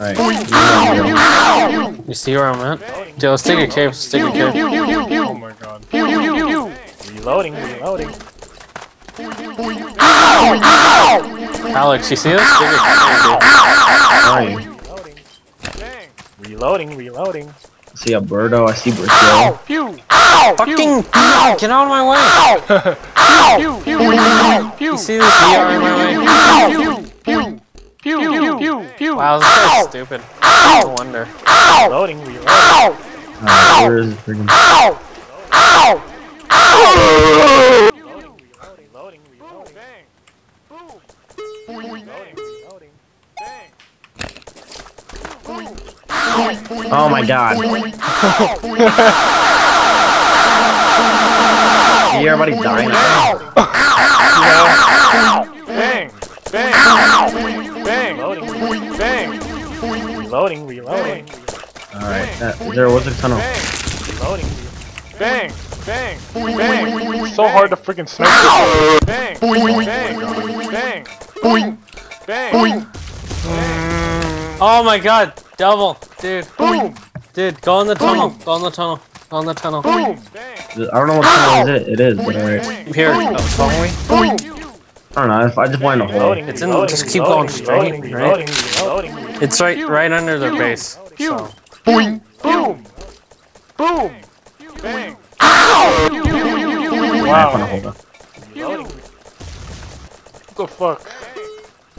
Alright. You see where I'm at? Yo, let's take a cave. Let's take a cave. Oh my god. Reloading, reloading. Alex, you see this? Take a cave, dude. Alright. Reloading. Reloading, reloading. See a birdo, I see Brazil. Pew! Fucking get out of my way! You see this VR in my way? Wow, this guy's stupid. Ow! No wonder. Reloading, reloading. Alright, where is this freaking... Reloading, reloading. Bang. Boom. Reloading, reloading. Bang. Oh my god. See everybody dying? Ow! Ow! Ow! Bang. Bang. Bang. Reloading, bang. Reloading, reloading. Alright, that, there was a tunnel. Bang. Reloading. Bang. Bang. Bang. So hard to freaking snipe this. Bang. Bang. Bang. Bang. Oh my god, double, dude, Boom. dude, go in the tunnel, go in the tunnel, go in the tunnel. Boom. I don't know what tunnel is it, it is, but alright. Here, oh, follow me. Boom. I don't know, if I just went in a hole. It's in- reloading, just keep going straight, reloading, right? reloading, reloading, reloading. It's right, right under their base. So. Boom. Boom. Boom. Bang. I found a Wow. hole. Reloading. What the fuck?